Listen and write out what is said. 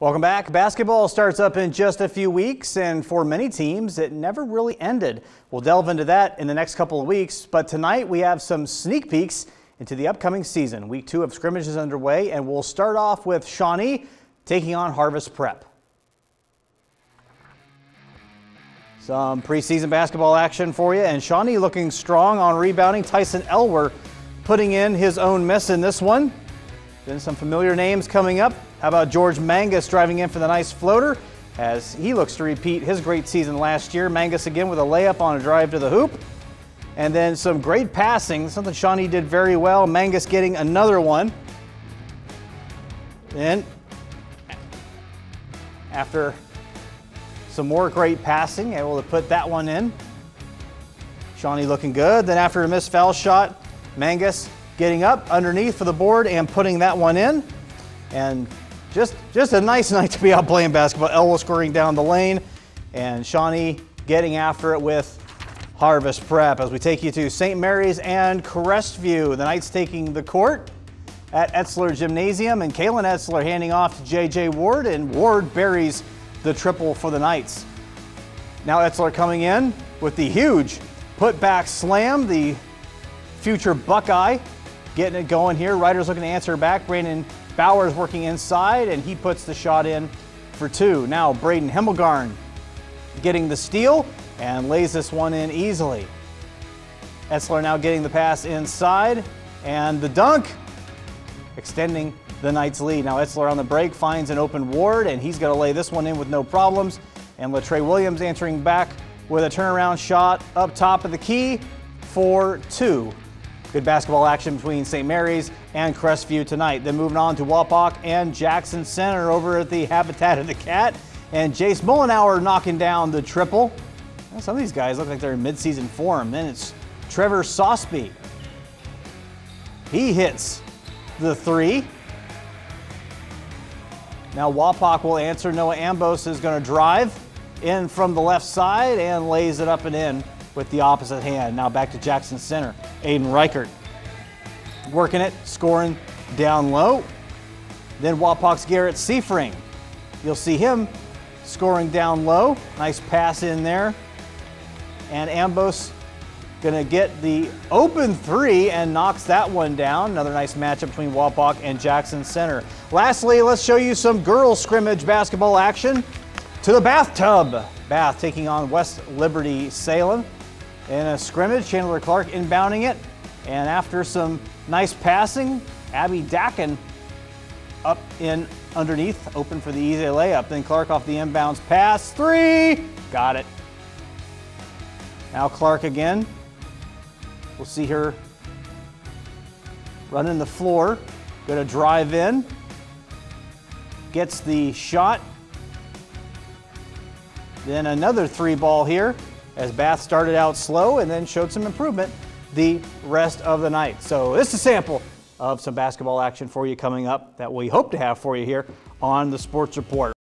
Welcome back. Basketball starts up in just a few weeks, and for many teams, it never really ended. We'll delve into that in the next couple of weeks, but tonight we have some sneak peeks into the upcoming season. Week two of scrimmage is underway, and we'll start off with Shawnee taking on Harvest Prep. Some preseason basketball action for you, and Shawnee looking strong on rebounding. Tyson Elwer putting in his own miss in this one. Then some familiar names coming up. How about George Mangus driving in for the nice floater as he looks to repeat his great season last year. Mangus again with a layup on a drive to the hoop. And then some great passing, something Shawnee did very well. Mangus getting another one. Then, after some more great passing, able to put that one in. Shawnee looking good. Then after a missed foul shot, Mangus getting up underneath for the board and putting that one in. And just, just a nice night to be out playing basketball. Elwell scoring down the lane and Shawnee getting after it with Harvest Prep as we take you to St. Mary's and Crestview. The Knights taking the court at Etzler Gymnasium and Kalen Etzler handing off to J.J. Ward and Ward buries the triple for the Knights. Now Etzler coming in with the huge putback slam, the future Buckeye getting it going here. Riders looking to answer back. Brandon Bowers working inside, and he puts the shot in for two. Now Braden Himmelgarn getting the steal and lays this one in easily. Etzler now getting the pass inside, and the dunk extending the Knights' lead. Now Etzler on the break finds an open Ward, and he's going to lay this one in with no problems. And Latrey Williams answering back with a turnaround shot up top of the key for two. Good basketball action between St. Mary's and Crestview tonight. Then moving on to Wapak and Jackson Center over at the Habitat of the Cat. And Jace Mullenauer knocking down the triple. Well, some of these guys look like they're in midseason form. Then it's Trevor Sosby. He hits the three. Now Wapak will answer. Noah Ambos is going to drive in from the left side and lays it up and in with the opposite hand. Now back to Jackson Center. Aiden Reichert working it, scoring down low. Then Wapak's Garrett Seafring. You'll see him scoring down low. Nice pass in there. And Ambos gonna get the open three and knocks that one down. Another nice matchup between Wapak and Jackson Center. Lastly, let's show you some girls scrimmage basketball action to the bathtub. Bath taking on West Liberty Salem in a scrimmage. Chandler Clark inbounding it. And after some nice passing, Abby Dakin up in underneath, open for the easy layup. Then Clark off the inbounds pass. Three! Got it. Now Clark again. We'll see her running the floor. Gonna drive in. Gets the shot. Then another three ball here as Bath started out slow and then showed some improvement the rest of the night. So this is a sample of some basketball action for you coming up that we hope to have for you here on the Sports Report.